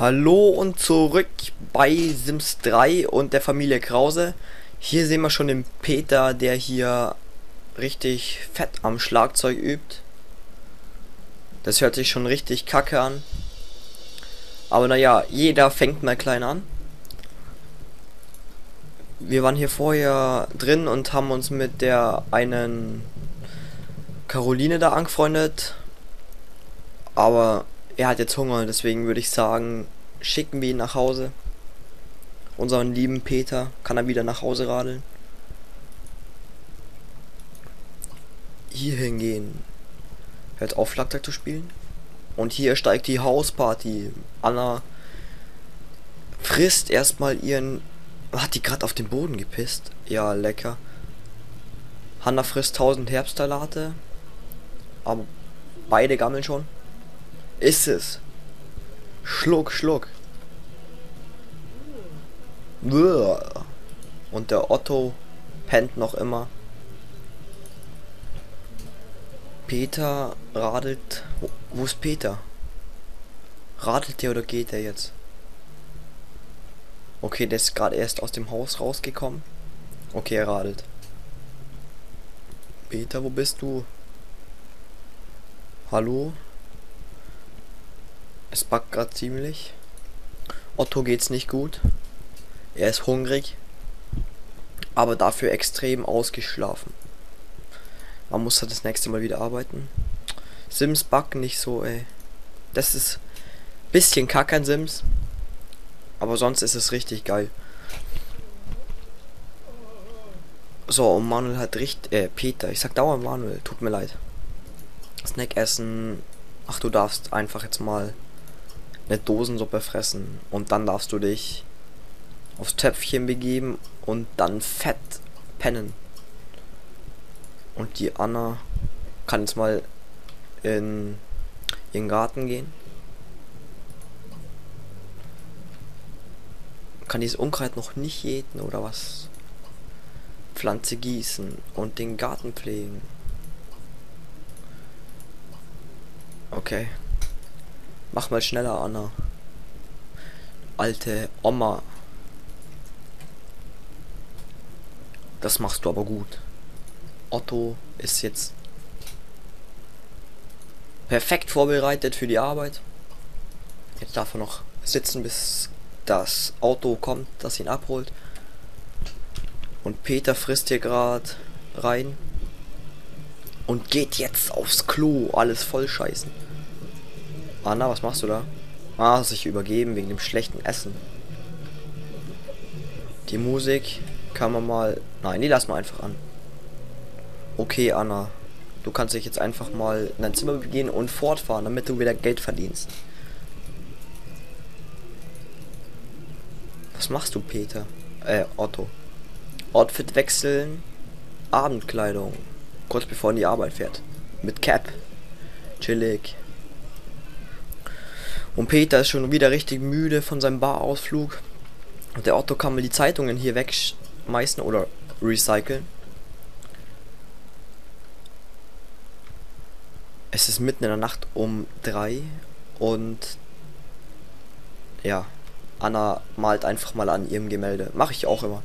Hallo und zurück bei Sims 3 und der Familie Krause. Hier sehen wir schon den Peter, der hier richtig fett am Schlagzeug übt. Das hört sich schon richtig kacke an. Aber naja, jeder fängt mal klein an. Wir waren hier vorher drin und haben uns mit der einen Caroline da angefreundet. Aber er hat jetzt Hunger, deswegen würde ich sagen, schicken wir ihn nach Hause. Unseren lieben Peter kann er wieder nach Hause radeln. Hier hingehen. Hört auf, Schlagzeug zu spielen. Und hier steigt die Hausparty. Anna frisst erstmal ihren. Hat die gerade auf den Boden gepisst? Ja, lecker. Hanna frisst 1000 Herbstsalate. Aber beide gammeln schon. Ist es. Schluck, Schluck. Und der Otto pennt noch immer. Peter radelt. Wo, ist Peter? Radelt der oder geht der jetzt? Okay, der ist gerade erst aus dem Haus rausgekommen. Okay, er radelt. Peter, wo bist du? Hallo? Es backt gerade ziemlich. Otto geht's nicht gut. Er ist hungrig. Aber dafür extrem ausgeschlafen. Man muss halt das nächste Mal wieder arbeiten. Sims backen nicht so, ey. Das ist bisschen kacke an Sims. Aber sonst ist es richtig geil. So, und Manuel hat richtig. Äh, Peter. Ich sag dauernd Manuel. Tut mir leid. Snack essen. Ach, du darfst einfach jetzt mal eine Dosensuppe fressen und dann darfst du dich aufs Töpfchen begeben und dann fett pennen. Und die Anna kann jetzt mal in ihren Garten gehen. Kann dieses Unkraut noch nicht jäten oder was? Pflanze gießen und den Garten pflegen. Okay. Mach mal schneller, Anna. Alte Oma. Das machst du aber gut. Otto ist jetzt perfekt vorbereitet für die Arbeit. Jetzt darf er noch sitzen, bis das Auto kommt, das ihn abholt. Und Peter frisst hier gerade rein. Und geht jetzt aufs Klo. Alles voll scheißen. Anna, was machst du da? Ah, sich übergeben wegen dem schlechten Essen. Die Musik kann man mal... Nein, die lassen wir einfach an. Okay, Anna. Du kannst dich jetzt einfach mal in dein Zimmer begehen und fortfahren, damit du wieder Geld verdienst. Was machst du, Peter? Äh, Otto. Outfit wechseln. Abendkleidung. Kurz bevor er in die Arbeit fährt. Mit Cap. Chillig. Und Peter ist schon wieder richtig müde von seinem Barausflug. Und der Otto kann mal die Zeitungen hier wegschmeißen oder recyceln. Es ist mitten in der Nacht um drei und ja, Anna malt einfach mal an ihrem Gemälde. Mache ich auch immer.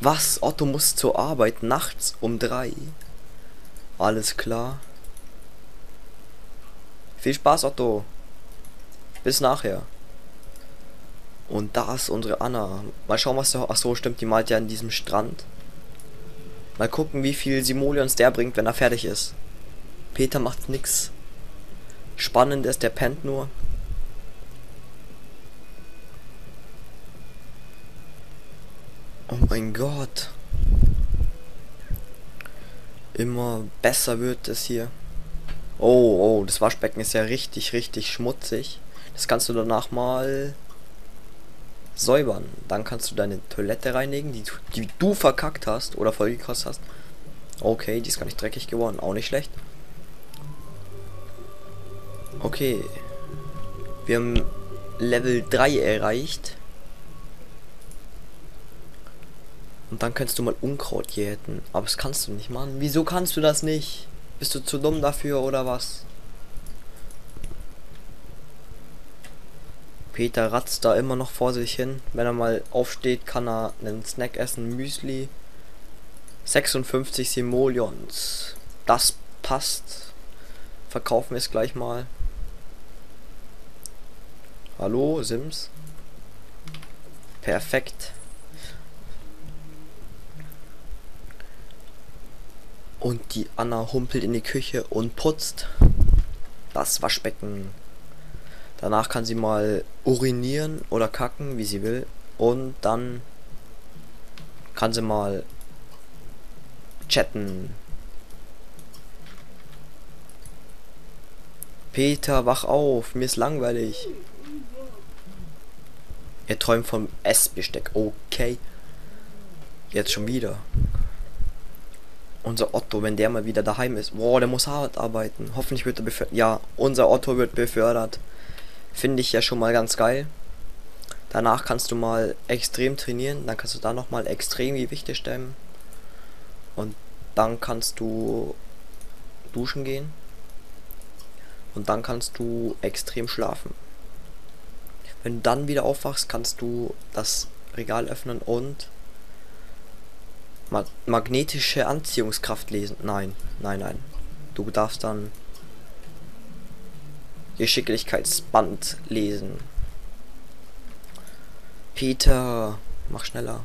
Was? Otto muss zur Arbeit nachts um drei. Alles klar. Viel Spaß, Otto. Bis nachher. Und da ist unsere Anna. Mal schauen, was der. Achso, stimmt, die malt ja an diesem Strand. Mal gucken, wie viel Simoleons der bringt, wenn er fertig ist. Peter macht nix. Spannendes, der pennt nur. Oh mein Gott. Immer besser wird es hier. Oh, oh, das Waschbecken ist ja richtig, richtig schmutzig. Das kannst du danach mal säubern. Dann kannst du deine Toilette reinigen, die, die du verkackt hast oder vollgekostet hast. Okay, die ist gar nicht dreckig geworden. Auch nicht schlecht. Okay. Wir haben Level 3 erreicht. Und dann kannst du mal Unkraut jäten. Aber das kannst du nicht, Mann. Wieso kannst du das nicht? Bist du zu dumm dafür oder was? Peter ratzt da immer noch vor sich hin. Wenn er mal aufsteht, kann er einen Snack essen. Müsli. 56 Simoleons. Das passt. Verkaufen wir es gleich mal. Hallo, Sims. Perfekt. Und die Anna humpelt in die Küche und putzt das Waschbecken. Danach kann sie mal urinieren oder kacken, wie sie will. Und dann kann sie mal chatten. Peter, wach auf, mir ist langweilig. Er träumt vom Essbesteck. Okay. Jetzt schon wieder. Unser Otto, wenn der mal wieder daheim ist. Boah, der muss hart arbeiten. Hoffentlich wird er befördert. Ja, unser Otto wird befördert. Finde ich ja schon mal ganz geil. Danach kannst du mal extrem trainieren. Dann kannst du da nochmal extrem Gewichte stemmen. Und dann kannst du duschen gehen. Und dann kannst du extrem schlafen. Wenn du dann wieder aufwachst, kannst du das Regal öffnen und Ma magnetische Anziehungskraft lesen. Nein, nein, nein. Du darfst dann Geschicklichkeitsband lesen. Peter, mach schneller.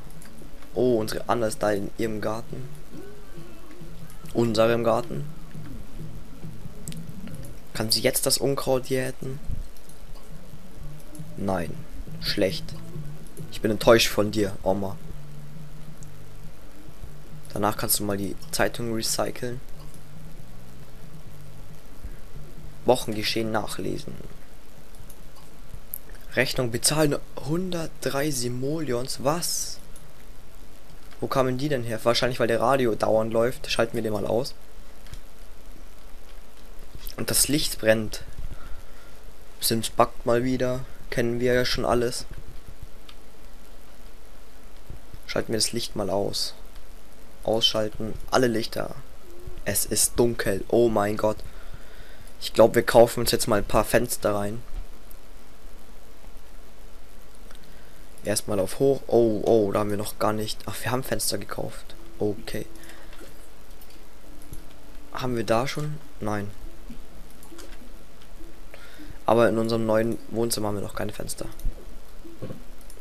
Oh, unsere Anna ist da in ihrem Garten. Unserem Garten. Kann sie jetzt das Unkraut jäten? Nein. Schlecht. Ich bin enttäuscht von dir, Oma. Danach kannst du mal die Zeitung recyceln. Wochengeschehen nachlesen. Rechnung bezahlen 103 Simoleons. Was? Wo kamen die denn her? Wahrscheinlich, weil der Radio dauernd läuft. Schalten wir den mal aus. Und das Licht brennt. Sims backt mal wieder. Kennen wir ja schon alles. Schalten wir das Licht mal aus. Ausschalten. Alle Lichter. Es ist dunkel. Oh mein Gott. Ich glaube, wir kaufen uns jetzt mal ein paar Fenster rein. Erstmal auf hoch. Oh, oh, da haben wir noch gar nicht. Ach, wir haben Fenster gekauft. Okay. Haben wir da schon? Nein. Aber in unserem neuen Wohnzimmer haben wir noch keine Fenster.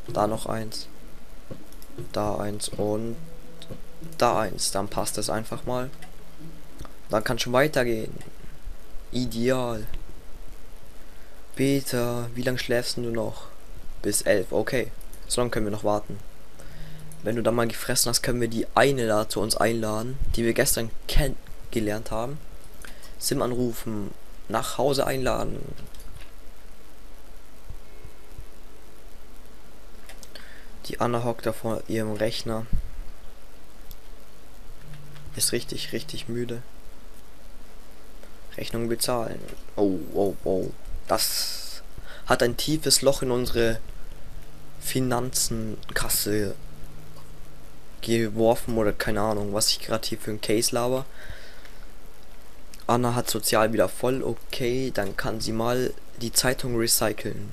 Da noch eins. Da eins und da eins. Dann passt es einfach mal. Dann kann schon weitergehen. Ideal. Peter, wie lange schläfst du noch? Bis elf. Okay. So lange können wir noch warten. Wenn du dann mal gefressen hast, können wir die eine da zu uns einladen, die wir gestern kennengelernt haben. Sim anrufen, nach Hause einladen. Die Anna hockt da vor ihrem Rechner. Ist richtig, richtig müde. Rechnung bezahlen. Oh, oh, oh. Das hat ein tiefes Loch in unsere Finanzenkasse geworfen oder keine Ahnung, was ich gerade hier für ein Case laber. Anna hat sozial wieder voll. Okay, dann kann sie mal die Zeitung recyceln.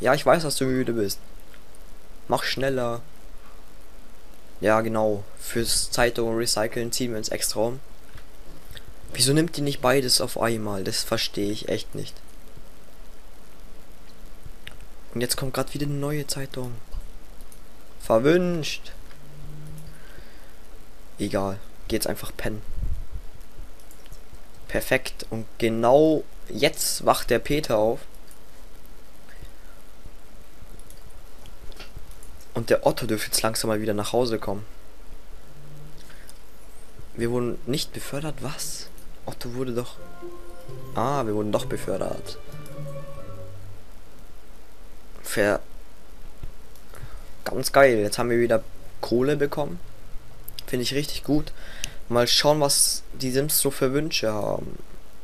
Ja, ich weiß, dass du müde bist. Mach schneller. Ja, genau. Fürs Zeitung recyceln ziehen wir uns extra um. Wieso nimmt die nicht beides auf einmal? Das verstehe ich echt nicht. Und jetzt kommt gerade wieder eine neue Zeitung. Verwünscht. Egal. Geht's einfach pennen. Perfekt. Und genau jetzt wacht der Peter auf. Und der Otto dürfte jetzt langsam mal wieder nach Hause kommen. Wir wurden nicht befördert, was? Otto wurde doch... Ah, wir wurden doch befördert. Ver... Ganz geil, jetzt haben wir wieder Kohle bekommen. Finde ich richtig gut. Mal schauen, was die Sims so für Wünsche haben.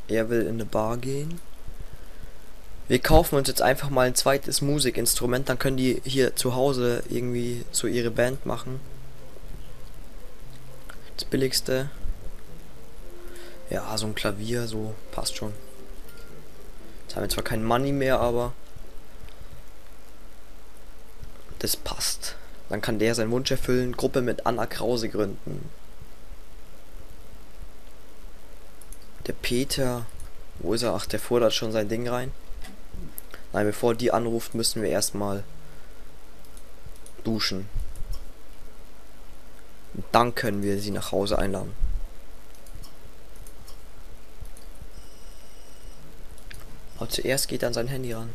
Er will in eine Bar gehen. Wir kaufen uns jetzt einfach mal ein zweites Musikinstrument, dann können die hier zu Hause irgendwie so ihre Band machen. Das billigste. Ja, so ein Klavier, so passt schon. Jetzt haben wir zwar kein Money mehr, aber das passt. Dann kann der seinen Wunsch erfüllen, Gruppe mit Anna Krause gründen. Der Peter, wo ist er? Ach, der da schon sein Ding rein. Nein, bevor die anruft, müssen wir erstmal duschen. Und dann können wir sie nach Hause einladen. Aber zuerst geht dann sein Handy ran.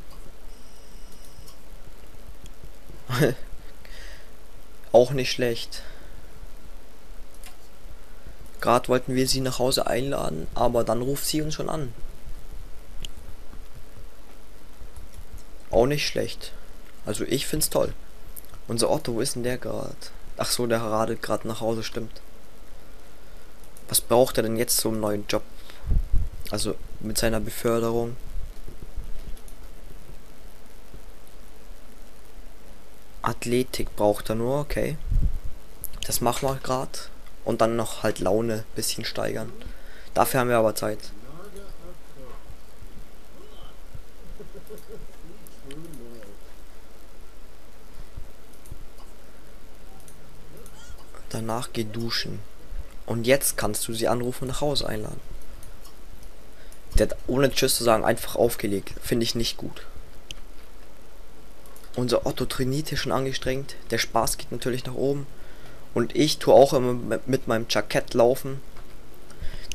Auch nicht schlecht. Gerade wollten wir sie nach Hause einladen, aber dann ruft sie uns schon an. Auch nicht schlecht. Also ich find's toll. Unser Otto, wo ist denn der gerade? Ach so, der radelt gerade nach Hause, stimmt. Was braucht er denn jetzt zum neuen Job? Also mit seiner Beförderung. Athletik braucht er nur, okay. Das machen wir gerade. Und dann noch halt Laune bisschen steigern. Dafür haben wir aber Zeit. Danach geh duschen. Und jetzt kannst du sie anrufen und nach Hause einladen. Der hat ohne Tschüss zu sagen einfach aufgelegt. Finde ich nicht gut. Unser Otto trainiert hier schon angestrengt. Der Spaß geht natürlich nach oben. Und ich tue auch immer mit meinem Jackett laufen.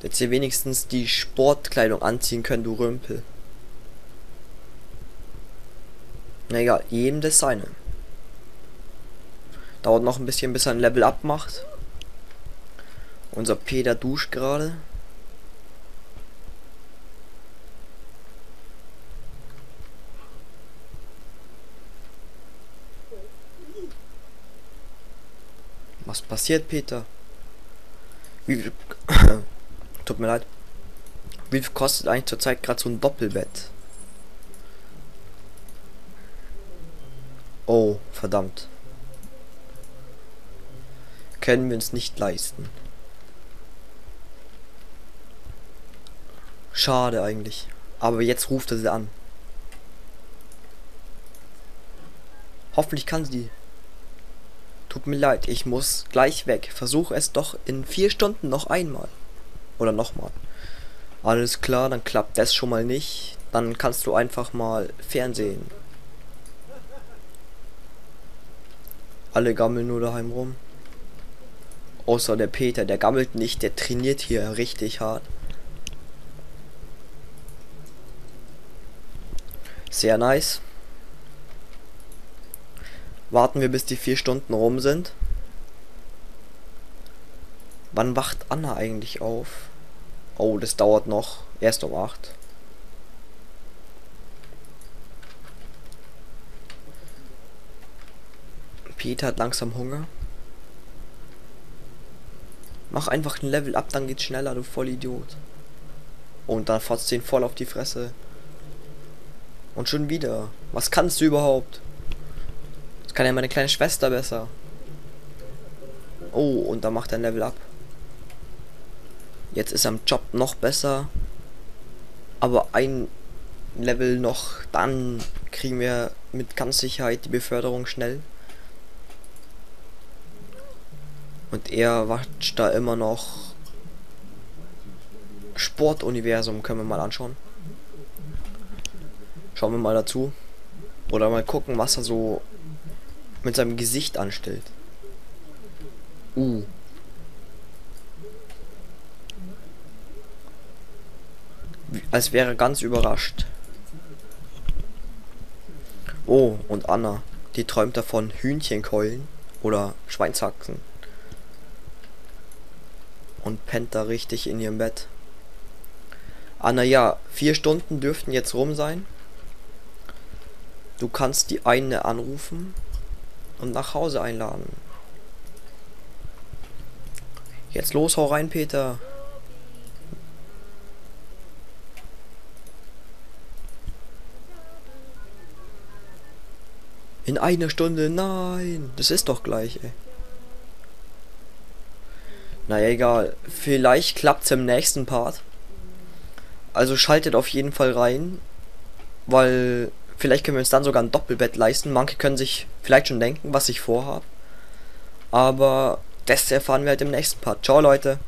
Dass ihr wenigstens die Sportkleidung anziehen können, du Rümpel. Na egal, jedem das seine. Dauert noch ein bisschen, bis er ein Level up macht. Unser Peter duscht gerade. Was passiert, Peter? Wie viel... Tut mir leid. Wie viel kostet eigentlich zurzeit gerade so ein Doppelbett? Oh, verdammt. Können wir uns nicht leisten. Schade eigentlich. Aber jetzt ruft er sie an. Hoffentlich kann sie Tut mir leid, ich muss gleich weg. Versuche es doch in vier Stunden noch einmal. Oder nochmal. Alles klar, dann klappt das schon mal nicht. Dann kannst du einfach mal Fernsehen. Alle gammeln nur daheim rum. Außer der Peter, der gammelt nicht, der trainiert hier richtig hart. Sehr nice. Warten wir, bis die vier Stunden rum sind. Wann wacht Anna eigentlich auf? Oh, das dauert noch. Erst um 8. Peter hat langsam Hunger. Mach einfach ein Level ab, dann geht's schneller, du Vollidiot. Und dann fährst du ihn voll auf die Fresse. Und schon wieder. Was kannst du überhaupt? Das kann ja meine kleine Schwester besser. Oh, und da macht er ein Level up. Jetzt ist er am Job noch besser. Aber ein Level noch, dann kriegen wir mit ganz Sicherheit die Beförderung schnell. Und er watscht da immer noch Sportuniversum, können wir mal anschauen. Schauen wir mal dazu. Oder mal gucken, was er so mit seinem Gesicht anstellt. Uh. Als wäre ganz überrascht. Oh, und Anna, die träumt davon Hühnchenkeulen oder Schweinshaxen. Und pennt da richtig in ihrem Bett. Anna, ja, vier Stunden dürften jetzt rum sein. Du kannst die eine anrufen und nach Hause einladen. Jetzt los, hau rein, Peter. In einer Stunde, nein. Das ist doch gleich, ey. Naja, egal. Vielleicht klappt's im nächsten Part. Also schaltet auf jeden Fall rein. weil vielleicht können wir uns dann sogar ein Doppelbett leisten. Manche können sich vielleicht schon denken, was ich vorhabe. Aber das erfahren wir halt im nächsten Part. Ciao Leute.